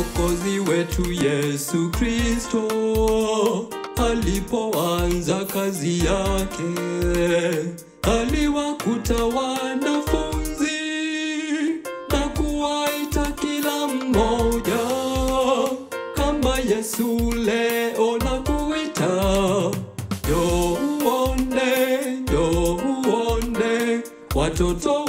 Mwokozi wetu Yesu Kristo alipoanza kazi yake, aliwakuta wanafunzi na kuwaita kila mmoja kama Yesu leo na kuita. Njoo uone, njoo uone watoto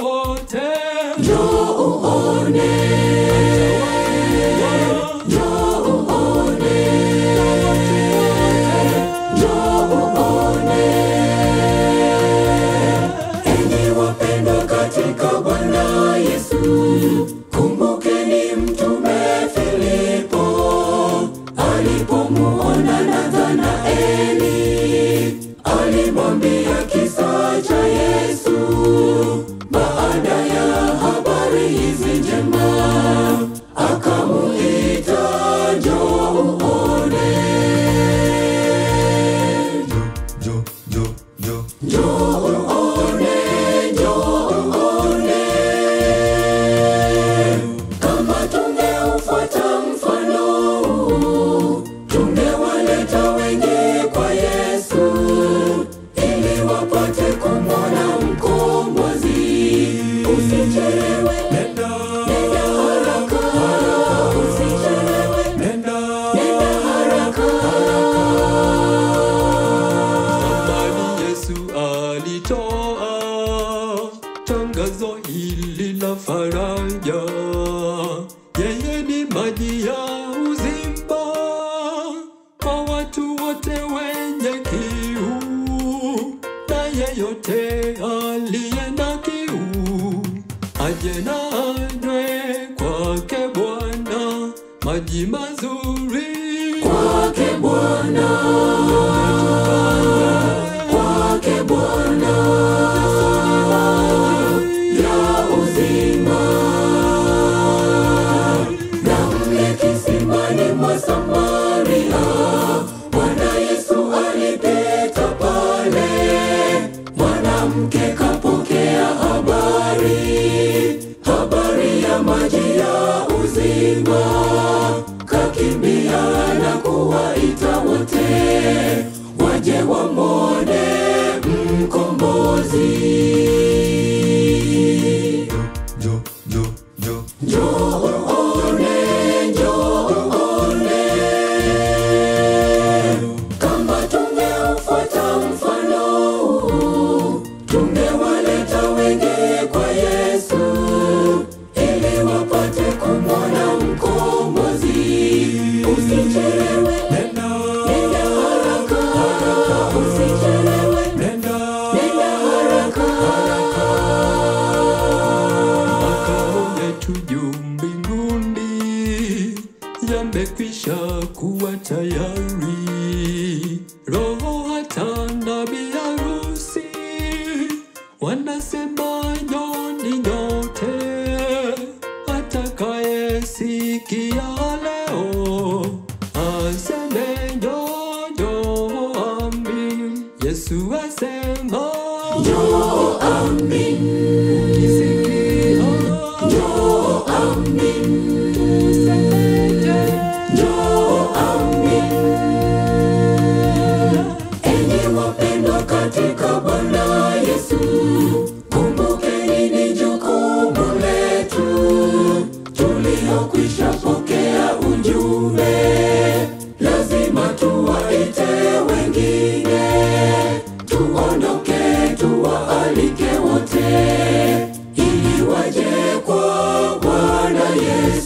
Njoo uone, alitoa tangazo hili la faraja, yeye ni maji ya uzima kwa watu wote wenye kiu, na yeyote aliye na kiu aje na anywe kwake Bwana. Maji mazuri. Kwake Bwana, Samaria. Bwana Yesu alipita pale, mwanamke kapokea habari, habari ya maji ya uzima, kakimbia na kuwaita wote waje wamwone mkombozi. yamekwisha kuwa tayari. Roho hata na biharusi wanasema nyoni nyote, atakayesikia leo aseme nyonyo amin. Yesu asema nyoyo amin.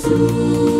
Jesus.